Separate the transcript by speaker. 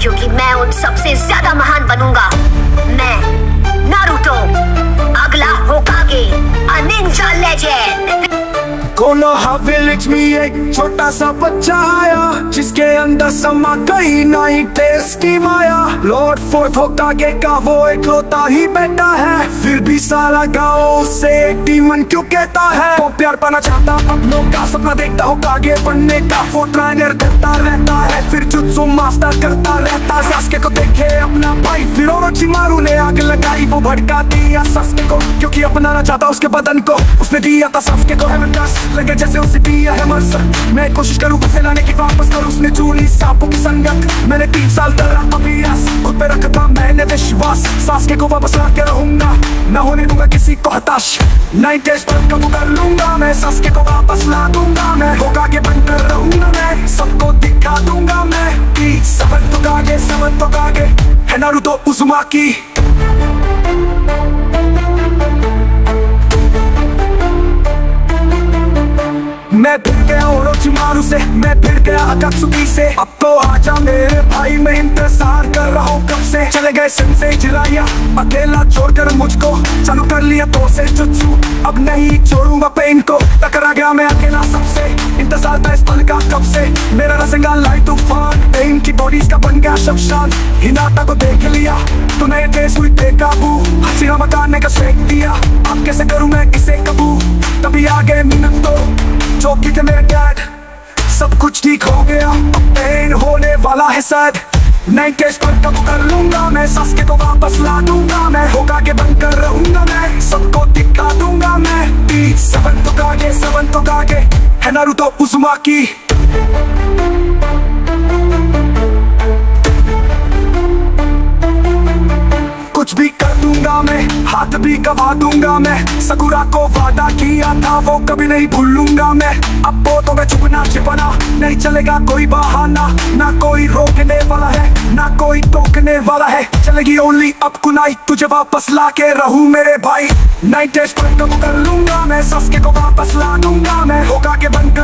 Speaker 1: क्योंकि मैं उन सबसे ज़्यादा महान बनूँगा। मैं, नारुतो, अगला Hokage, a ninja legend
Speaker 2: Konoha village में एक छोटा सा बच्चा आया, जिसके अंदर समा गई नई टेस्टी माया। लॉर्ड फोर्थ होकागे का वो इकलौता ही बेटा है। फिर भी सारा गाँव एक डीमन क्यों कहता है? वो प्यार पाना चाहता, अपनों का सपना देखता, होकागे बनने का वो ट्राइनर करता रहता है। फिर जुत्सु मास्टर करता फिर ओरोचिमारू ने आग लगाई वो भड़का दिया सास्के को क्योंकि अपनाना चाहता उसके बदन को। उसने दिया था सास्के को हेवन दस लगे जैसे उसे दिया है मर्स मैं कोशिश करूँ उसे लाने की वापस कर। उसने चुनी सांपों की संगत। मैंने तीन साल करा अभ्यास खुद पे रखा मैंने विश्वास। सास्के को वापस ला के रहूँगा। न होने दूँगा किसी को हताश। नाइन टेस्ट पर कबू कर लूँगा मैं। सास्के को वापस ला दूँगा मैं। होगा के बनकर रहूँगा मैं। सबको नारुतो उजुमाकी मैं फिर गया ओरोचिमारू से, मैं फिर गया अकात्सुकी से। अब तो आजा मेरे भाई, मैं इंतज़ार कर रहा हूँ कब से। चले गए सिंसे जिराया अकेला छोड़कर मुझको। चालू कर लिया तो से जुत्सु, अब नहीं छोड़ूँगा पेन को टकरा गया मैं इंतज़ार था इस पल का कब से? मेरा रसेंगा लाई तूफ़ान पेन की बॉडीज का बन गया शमशान। हिनाटा को देख लिया तो नए देश हुई बेकाबू। हसीना मकान का सेक दिया, अब कैसे करूँ मैं किसे कबू? तभी आ गए मिनट तो जो कि थे मेरे डैड सब कुछ ठीक हो गया, अब पेन होने वाला है शायद। नई केस पर कब कर लूँगा मैं सस्के को वापस ला दूँगा मैं, होगा के बनकर रहूँगा मैं। सबको दिखा है नारुतो उजुमाकी कुछ भी कर दूँगा मैं, हाथ भी गवा दूँगा मैं। सकुरा को वादा किया था, वो कभी नहीं भूलूँगा मैं। अब वो तो मैं छुपना छिपना, नहीं चलेगा कोई बहाना। ना कोई रोकने वाला है, ना कोई टोकने वाला है। चलेगी ओनली अब कुनाई, तुझे वापस ला के रहूँ मेरे भाई। नाइट टेस्ट पर कर लूँगा मैं सस्के को वापस ला दूँगा मैं होगा के बनकर